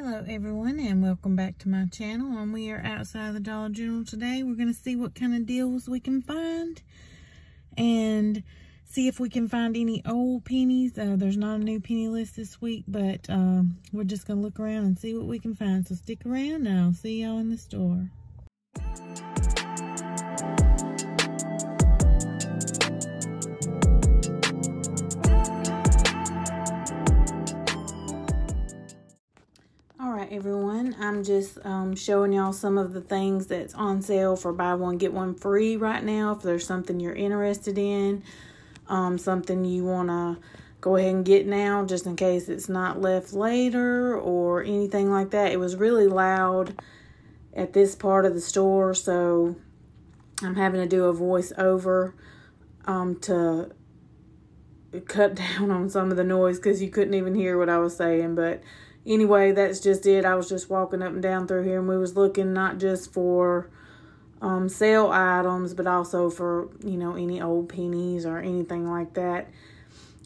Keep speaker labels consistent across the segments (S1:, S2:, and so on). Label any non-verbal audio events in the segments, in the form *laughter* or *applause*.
S1: Hello everyone and welcome back to my channel and we are outside the Dollar General today. We're going to see what kind of deals we can find and see if we can find any old pennies. Uh, there's not a new penny list this week but um, we're just going to look around and see what we can find. So stick around and I'll see y'all in the store. I'm just um, showing y'all some of the things that's on sale for buy one get one free right now. If there's something you're interested in, um, something you want to go ahead and get now just in case it's not left later or anything like that. It was really loud at this part of the store so I'm having to do a voiceover um, to cut *laughs* down on some of the noise because you couldn't even hear what I was saying but anyway, that's just it. I was just walking up and down through here and we was looking not just for um, sale items, but also for, you know, any old pennies or anything like that.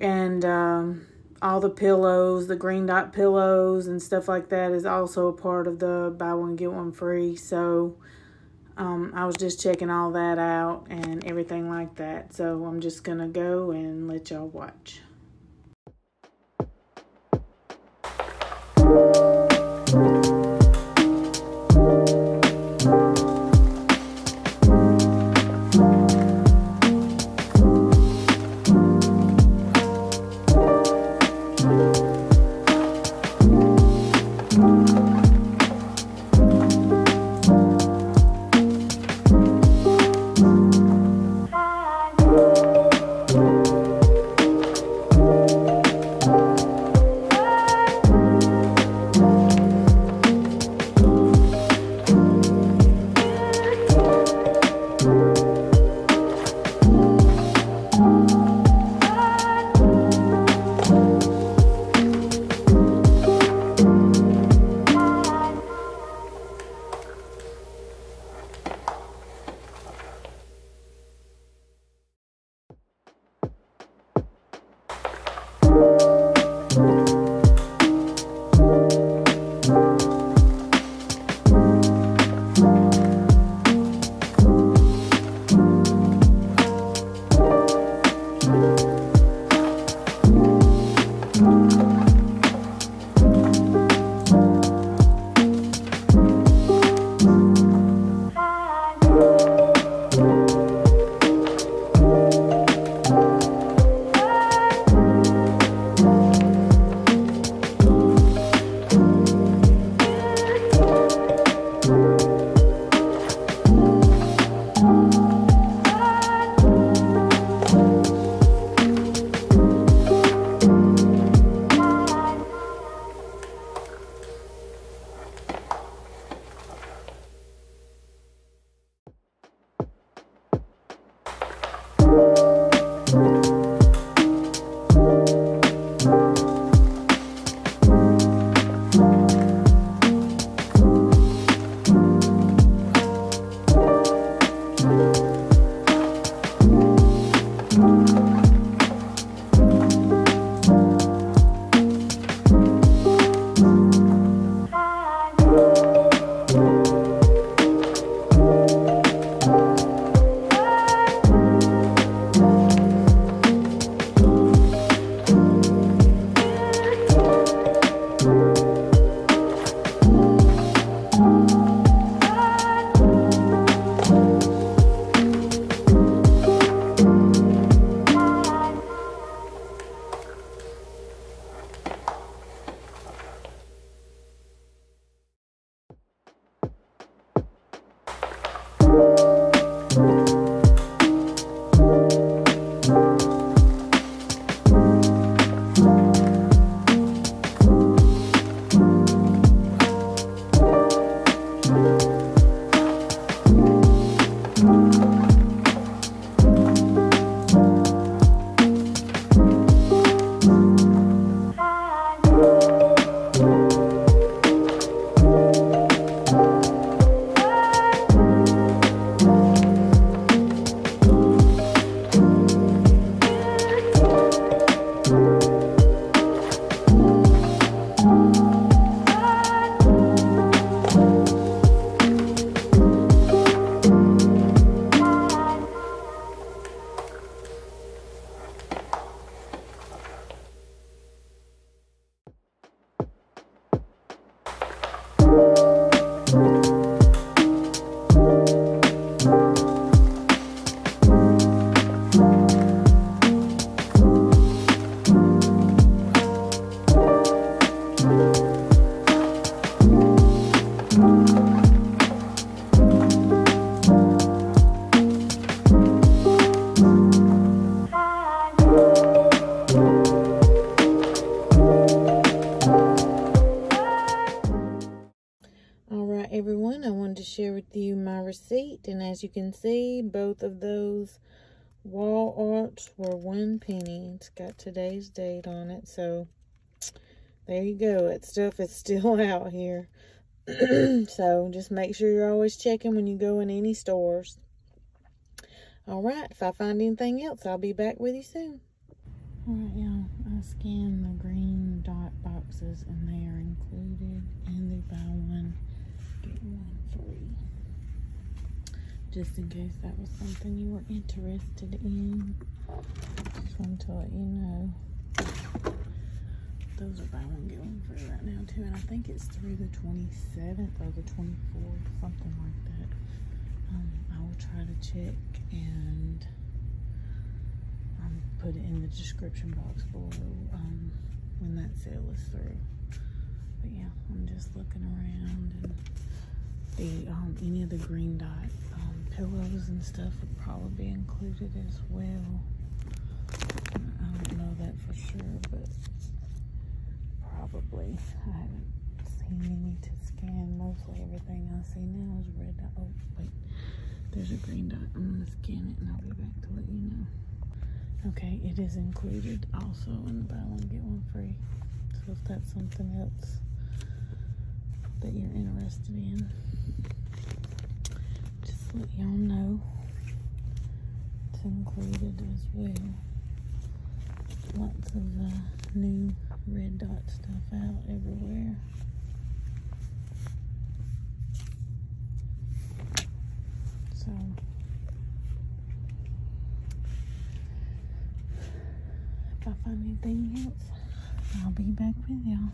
S1: And um, all the pillows, the green dot pillows and stuff like that is also a part of the buy one, get one free. So um, I was just checking all that out and everything like that. So I'm just going to go and let y'all watch. Receipt. And as you can see, both of those wall arts were one penny. It's got today's date on it. So there you go. That stuff is *laughs* still out here. *clears throat* so just make sure you're always checking when you go in any stores. All right, if I find anything else, I'll be back with you soon. All right, y'all, I scanned the green dot boxes and they are included in the buy one, get one free. Just in case that was something you were interested in. Just wanted to let you know. Those are buy one, get one free right now too. And I think it's through the 27th or the 24th, something like that. Um, I will try to check and um, put it in the description box below um, when that sale is through. But yeah, I'm just looking around and the um, any of the green dot um, pillows and stuff would probably be included as well. I don't know that for sure, but probably. I haven't seen any to scan. Mostly everything I see now is red dot. Oh, wait. There's a green dot. I'm going to scan it and I'll be back to let you know. Okay, it is included also in the buy one, get one free. So if that's something else that you're interested in, let y'all know. It's included as well. Lots of uh, new red dot stuff out everywhere. So if I find anything else, I'll be back with y'all.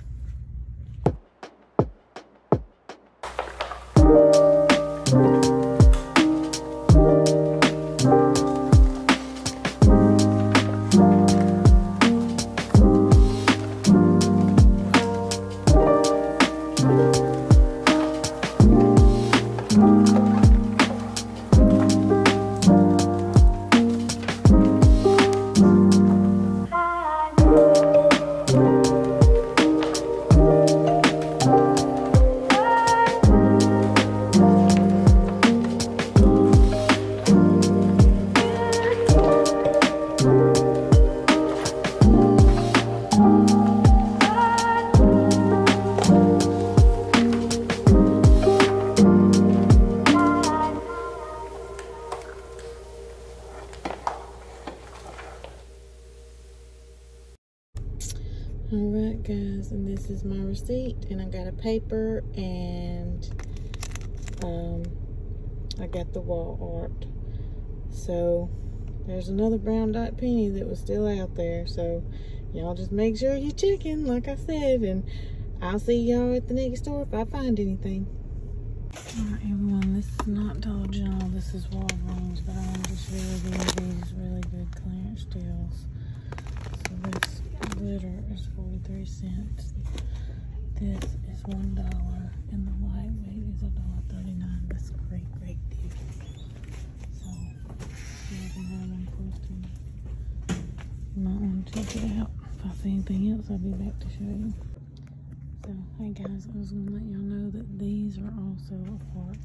S1: Right guys and this is my receipt and i got a paper and um i got the wall art. So there's another brown dot penny that was still out there so y'all just make sure you're checking like i said and i'll see y'all at the next store if i find anything. All right everyone this is not dollar general this is walgreens but i wanted to with you these really good clearance deals this glitter is 43 cents. This is $1 and the lightweight is $1.39. That's a great, great deal. So, you can have them close to you. You might want to check it out. If I see anything else, I'll be back to show you. So, hey guys, I was going to let y'all know that these are also a part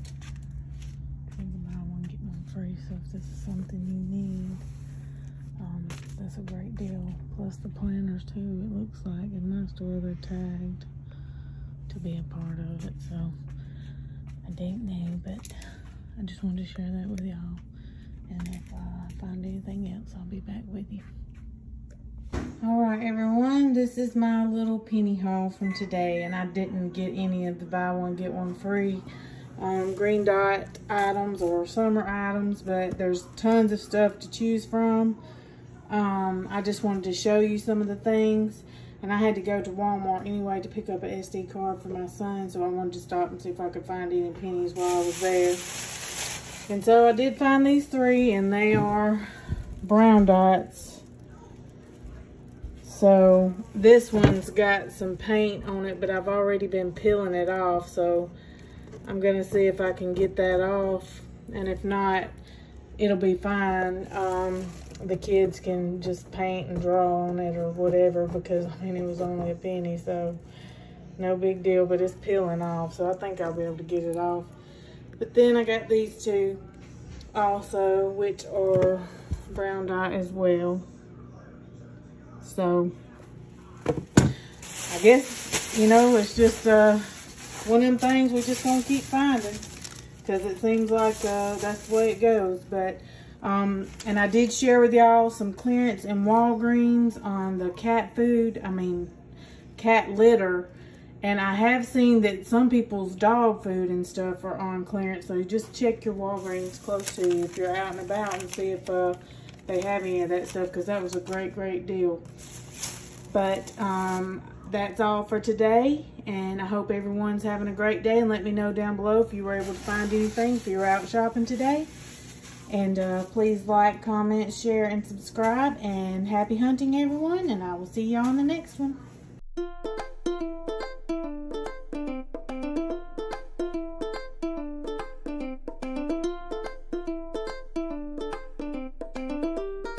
S1: of the buy one, get one free. So if this is something you need, um, that's a great deal. Plus the planners too, it looks like. In my store, they're tagged to be a part of it. So I didn't know, but I just wanted to share that with y'all. And if I find anything else, I'll be back with you. All right, everyone, this is my little penny haul from today. And I didn't get any of the buy one, get one free um, green dot items or summer items, but there's tons of stuff to choose from. Um, I just wanted to show you some of the things. And I had to go to Walmart anyway to pick up an SD card for my son. So I wanted to stop and see if I could find any pennies while I was there. And so I did find these three. And they are brown dots. So this one's got some paint on it. But I've already been peeling it off. So I'm to see if I can get that off. And if not, it'll be fine. Um, the kids can just paint and draw on it or whatever because I mean it was only a penny so no big deal, but it's peeling off, so I think I'll be able to get it off. But then I got these two also, which are brown dye as well. So, I guess, you know, it's just uh, one of them things we just gonna keep finding because it seems like uh, that's the way it goes. But, um, and I did share with y'all some clearance in Walgreens on the cat food, I mean, cat litter. And I have seen that some people's dog food and stuff are on clearance. So just check your Walgreens close to you if you're out and about and see if uh, they have any of that stuff because that was a great, great deal. But um, that's all for today. And I hope everyone's having a great day. And let me know down below if you were able to find anything if you were out shopping today. And uh, please like, comment, share, and subscribe. And happy hunting, everyone. And I will see you on the next one.